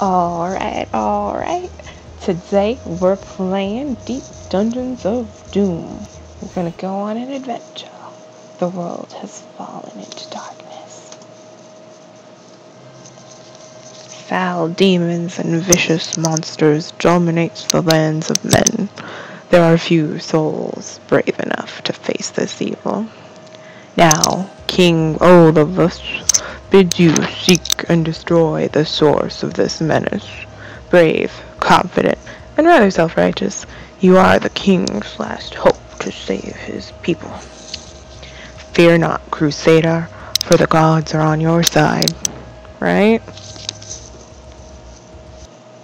Alright, alright. Today we're playing Deep Dungeons of Doom. We're gonna go on an adventure. The world has fallen into darkness. Foul demons and vicious monsters dominates the lands of men. There are few souls brave enough to face this evil. Now, King Olivus bids you seek and destroy the source of this menace. Brave, confident, and rather self-righteous, you are the king's last hope to save his people. Fear not, Crusader, for the gods are on your side. Right?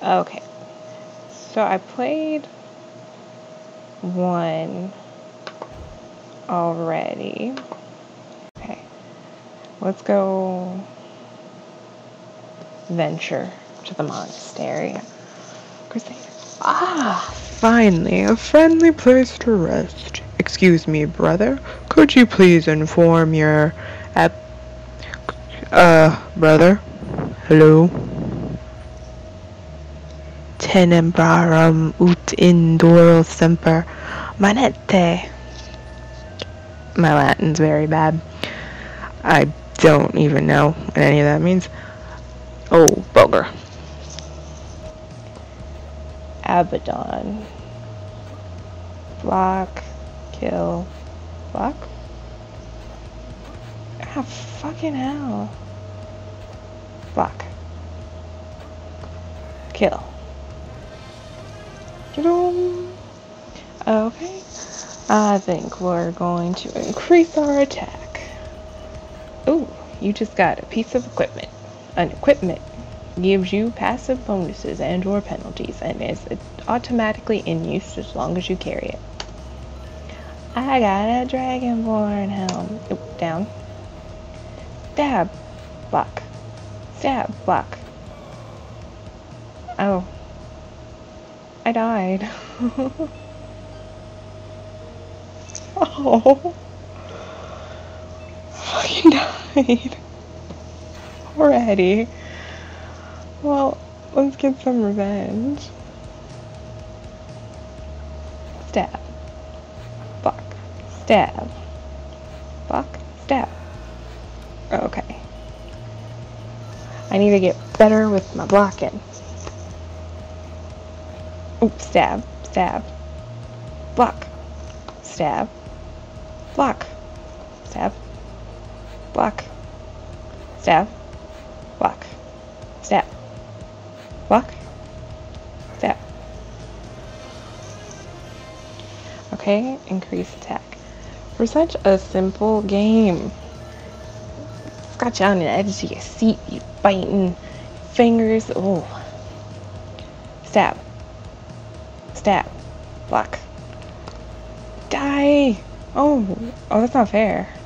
Okay. So I played one already. Okay. Let's go venture to the monastery. Crusader. Ah, finally, a friendly place to rest. Excuse me, brother. Could you please inform your ap uh brother? Hello? Tenebrarum ut indoro semper manete. My Latin's very bad. I don't even know what any of that means. Oh, bugger. Abaddon. Block. Kill. Block? Ah, fucking hell. Block. Kill. Okay. I think we're going to increase our attack. You just got a piece of equipment. An equipment gives you passive bonuses and or penalties and is automatically in use as long as you carry it. I got a Dragonborn helm. Oh, down. Stab. Block. Stab. Block. Oh. I died. oh. Died. Already. Well, let's get some revenge. Stab. Fuck. Stab. Fuck. Stab. Okay. I need to get better with my blocking. Oops, stab, stab. Block. Stab. Block. Stab. Block. Stab. Walk. Stab. Walk. Stab. Okay, increase attack. For such a simple game. Got you on the edge of your seat, you biting fingers. Oh. Stab. Stab. Block. Die! Oh, oh, that's not fair.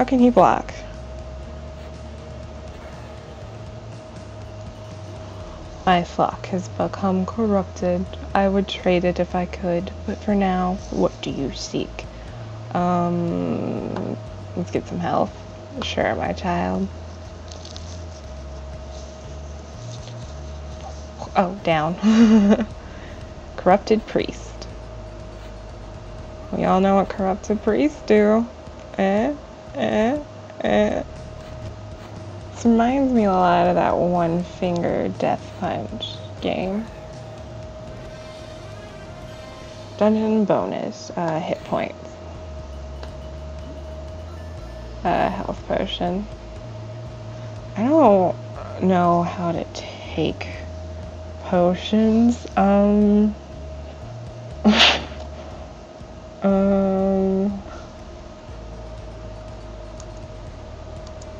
How can he block? My flock has become corrupted. I would trade it if I could, but for now, what do you seek? Um, let's get some health. Sure, my child. Oh, down. Corrupted priest. We all know what corrupted priests do. Eh, eh, eh. This reminds me a lot of that one finger death punch game. Dungeon bonus, uh, hit points. Uh, health potion. I don't know how to take potions. Um, um,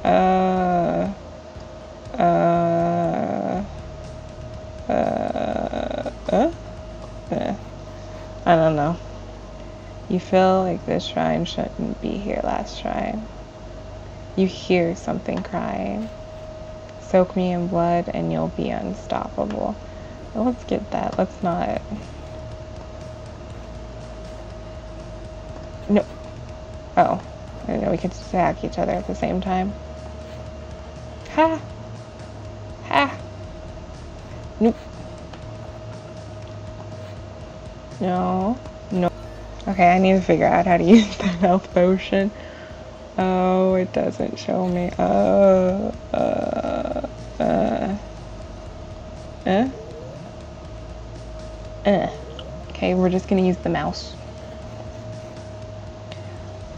uh, uh, uh, uh, uh, I don't know. You feel like this shrine shouldn't be here last shrine. You hear something crying. Soak me in blood and you'll be unstoppable. Let's get that. Let's not. No. Oh. I know we could attack each other at the same time. Ha! Ha! Nope. No. No. Okay, I need to figure out how to use the health potion. Oh, it doesn't show me. Uh, uh, uh. Eh? Eh. Okay, we're just gonna use the mouse.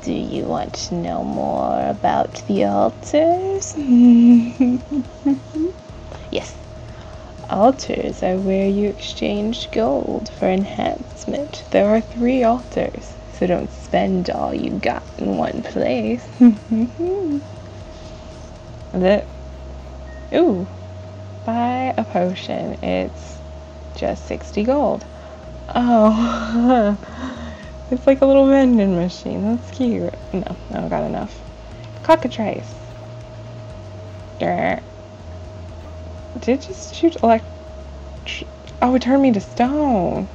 Do you want to know more about the altars? Altars are where you exchange gold for enhancement. There are three altars, so don't spend all you got in one place. that. Ooh. Buy a potion. It's just 60 gold. Oh. it's like a little vending machine. That's cute. No, I don't got enough. Cockatrice. Did just shoot elect... Oh, it turned me to stone.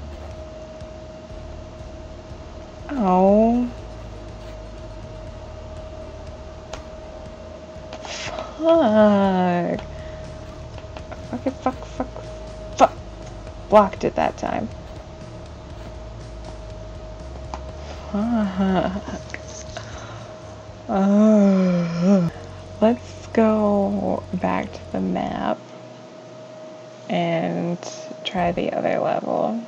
Oh. Fuck. Fuck fuck, fuck, fuck. Blocked it that time. Fuck. Oh. Let's go back to the map and try the other level.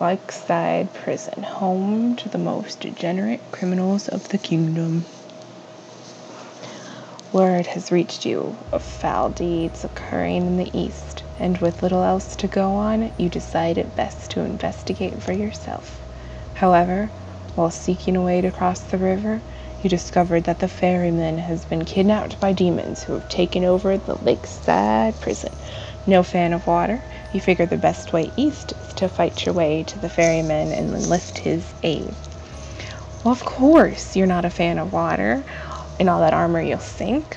Lakeside Prison, home to the most degenerate criminals of the kingdom. Word has reached you of foul deeds occurring in the east, and with little else to go on, you decide it best to investigate for yourself. However, while seeking a way to cross the river, you discovered that the ferryman has been kidnapped by demons who have taken over the lakeside prison. No fan of water, you figure the best way east is to fight your way to the ferryman and enlist his aid. Well, of course, you're not a fan of water. In all that armor, you'll sink.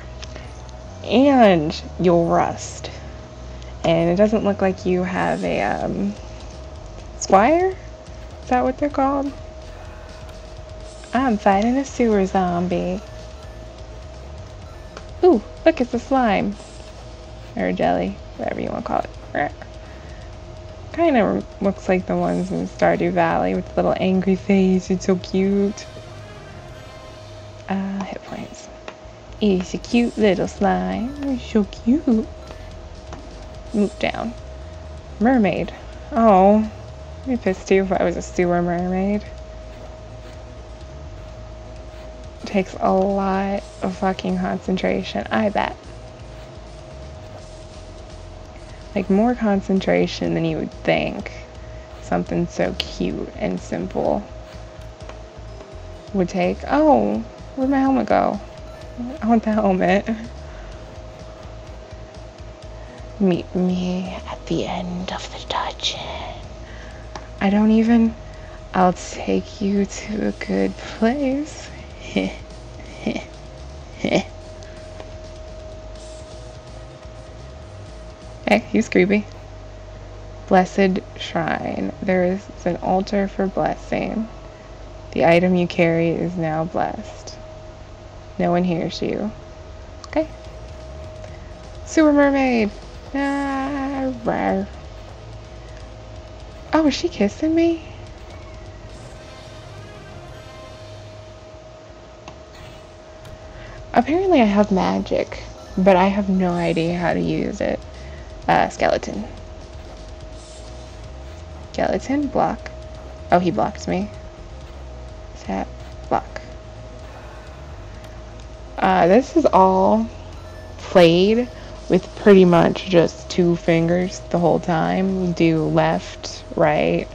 And you'll rust. And it doesn't look like you have a, um, squire? Is that what they're called? I'm fighting a sewer zombie. Ooh, look, it's a slime. Or jelly, whatever you want to call it. Kind of looks like the ones in Stardew Valley with the little angry face. It's so cute. Uh, hit points. He's a cute little slime. He's so cute. Move down. Mermaid. Oh, I'd be pissed too if I was a sewer mermaid. Takes a lot of fucking concentration, I bet. Like more concentration than you would think. Something so cute and simple would take. Oh, where'd my helmet go? I want the helmet. Meet me at the end of the dungeon. I don't even. I'll take you to a good place. Hey, he's creepy. Blessed Shrine. There is an altar for blessing. The item you carry is now blessed. No one hears you. Okay. Sewer mermaid! Ah, rawr. Oh, is she kissing me? Apparently I have magic, but I have no idea how to use it. Uh, skeleton. Skeleton, block. Oh, he blocked me. Tap, block. Uh, this is all played with pretty much just two fingers the whole time. Do left, right,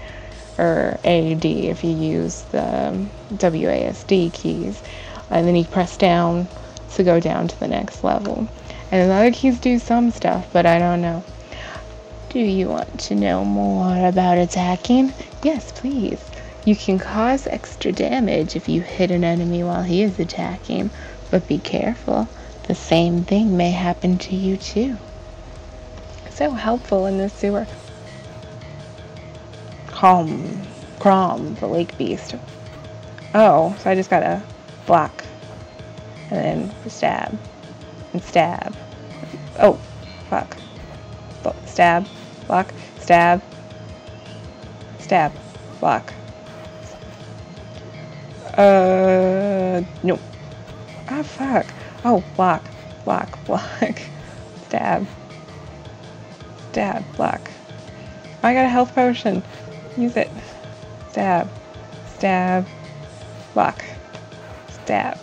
or A, D if you use the WASD keys. And then you press down to go down to the next level. And the other keys do some stuff, but I don't know. Do you want to know more about attacking? Yes, please. You can cause extra damage if you hit an enemy while he is attacking, but be careful. The same thing may happen to you too. So helpful in the sewer. Calm. Crom, the lake beast. Oh, so I just gotta block. And then stab and stab. Oh, fuck. Stab. block, stab, stab, block. Uh, no. Ah, fuck. Oh, block, block, block, stab, stab, block. I got a health potion. Use it. Stab, stab, block, stab.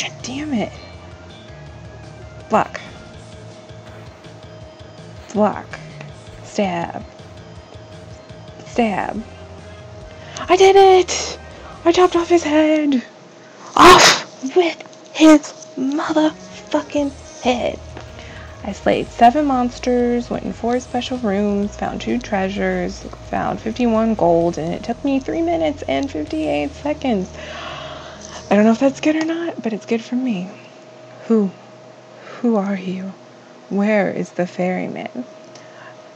God damn it. Block. Block. Stab. Stab. I did it! I chopped off his head! Off with his motherfucking head! I slayed seven monsters, went in four special rooms, found two treasures, found 51 gold, and it took me 3 minutes and 58 seconds. I don't know if that's good or not, but it's good for me. Who? Who are you? Where is the ferryman?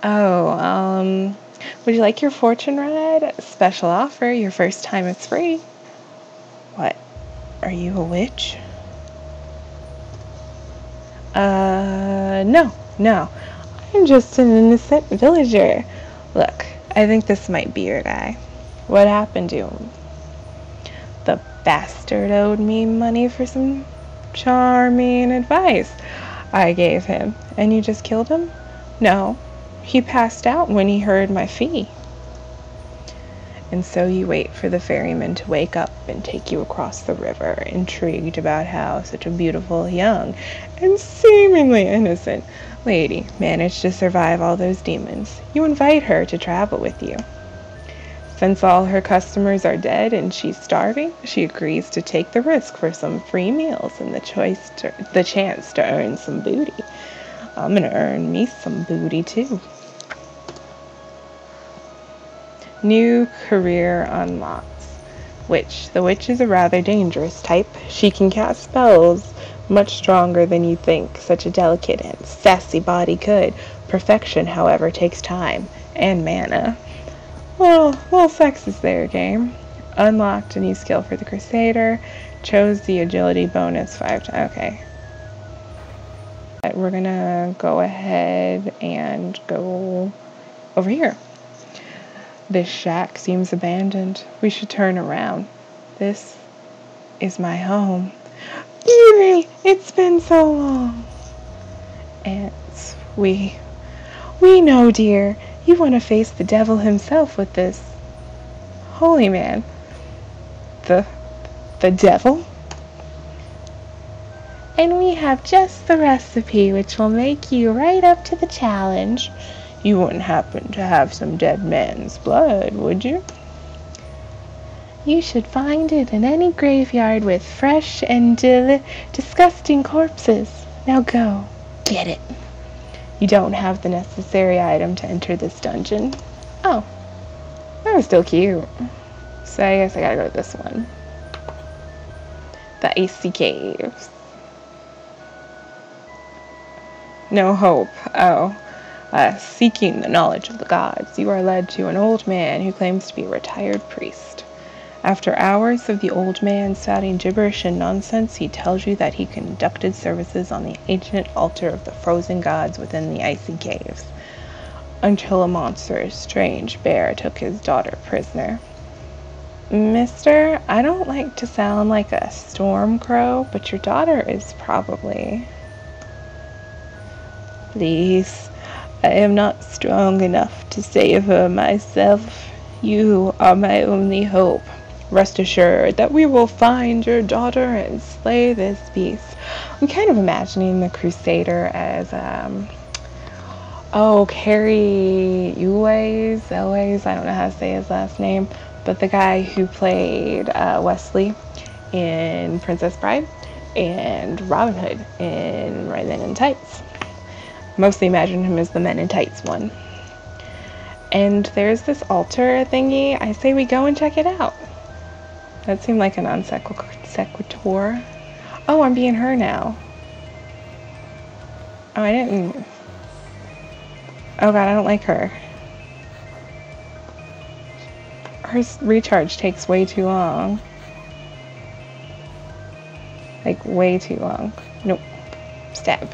Oh, um, would you like your fortune read? Special offer, your first time is free. What? Are you a witch? Uh, no, no. I'm just an innocent villager. Look, I think this might be your guy. What happened to him? The bastard owed me money for some charming advice I gave him. And you just killed him? No, he passed out when he heard my fee. And so you wait for the ferryman to wake up and take you across the river, intrigued about how such a beautiful, young, and seemingly innocent lady managed to survive all those demons. You invite her to travel with you. Since all her customers are dead and she's starving, she agrees to take the risk for some free meals and the choice to, the chance to earn some booty. I'm gonna earn me some booty too. New career unlocks. Witch. The witch is a rather dangerous type. She can cast spells much stronger than you think such a delicate and sassy body could. Perfection, however, takes time and mana. Well, well, sex is their game. Unlocked a new skill for the Crusader. Chose the agility bonus five times. Okay. But We're gonna go ahead and go over here. This shack seems abandoned. We should turn around. This is my home. Eerie! It's been so long. Ants, we. We know, dear. You want to face the devil himself with this. Holy man. The. the devil? And we have just the recipe which will make you right up to the challenge. You wouldn't happen to have some dead man's blood, would you? You should find it in any graveyard with fresh and disgusting corpses. Now go, get it. You don't have the necessary item to enter this dungeon. Oh, that was still cute. So I guess I gotta go to this one. The Icy Caves. No hope. Oh. Uh, seeking the knowledge of the gods, you are led to an old man who claims to be a retired priest. After hours of the old man spouting gibberish and nonsense, he tells you that he conducted services on the ancient altar of the frozen gods within the icy caves, until a monstrous, strange bear took his daughter prisoner. Mister, I don't like to sound like a storm crow, but your daughter is probably. Please, I am not strong enough to save her myself. You are my only hope. Rest assured that we will find your daughter and slay this beast. I'm kind of imagining the Crusader as, um, oh, Cary Elwes, Elwes, I don't know how to say his last name, but the guy who played uh, Westley in Princess Bride and Robin Hood in Red Men in Tights. Mostly imagine him as the Men in Tights one. And there's this altar thingy. I say we go and check it out. That seemed like a non sequitur. Oh, I'm being her now. Oh, I didn't. Oh god, I don't like her. Her recharge takes way too long. Like, way too long. Nope. Stab.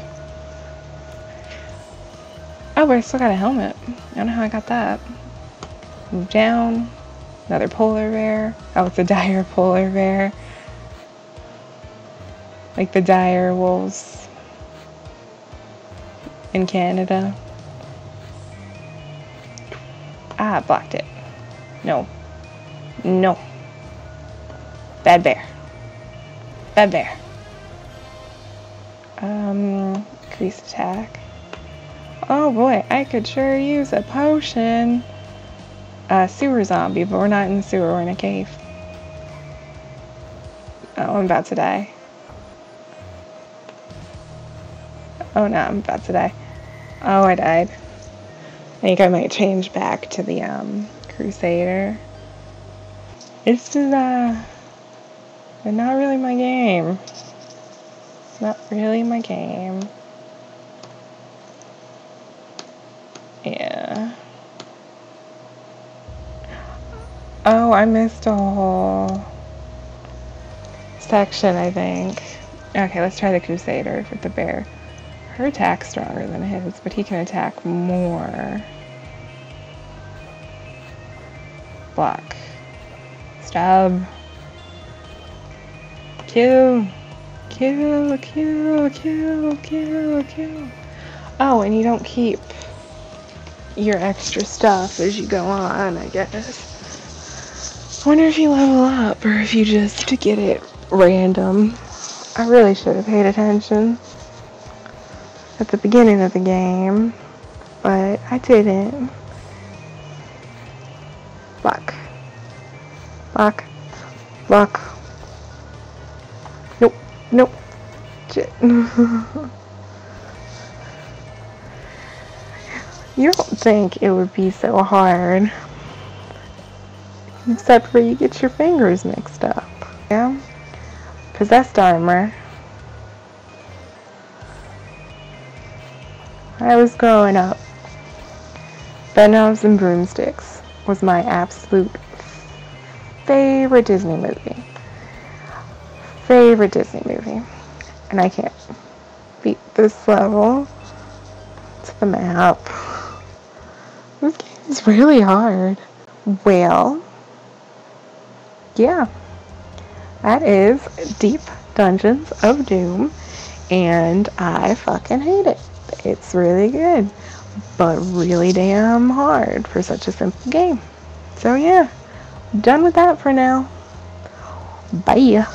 Oh, but I still got a helmet. I don't know how I got that. Move down. Another polar bear. Oh, it's a dire polar bear. Like the dire wolves in Canada. Ah, blocked it. No. No. Bad bear. Bad bear. Um, increased attack. Oh boy, I could sure use a potion. A sewer zombie, but we're not in the sewer, we're in a cave. Oh, I'm about to die. Oh no, I'm about to die. Oh, I died. I think I might change back to the um, Crusader. It's just, uh, not really my game. It's Not really my game. Yeah. Oh, I missed a whole section, I think. Okay, let's try the Crusader with the bear. Her attack's stronger than his, but he can attack more. Block. Stab. Kill. Kill, kill, kill, kill, kill. Oh, and you don't keep your extra stuff as you go on, I guess. Wonder if you level up or if you just get it random. I really should have paid attention at the beginning of the game, but I didn't. Block. Block. Block. Nope. Nope. Shit. you don't think it would be so hard. Except for you get your fingers mixed up. Yeah? Possessed armor. I was growing up. Bedknobs and Broomsticks was my absolute favorite Disney movie. Favorite Disney movie. And I can't beat this level to the map. This game is really hard. Well, yeah. That is Deep Dungeons of Doom. And I fucking hate it. It's really good, but really damn hard for such a simple game. So yeah, done with that for now. Bye.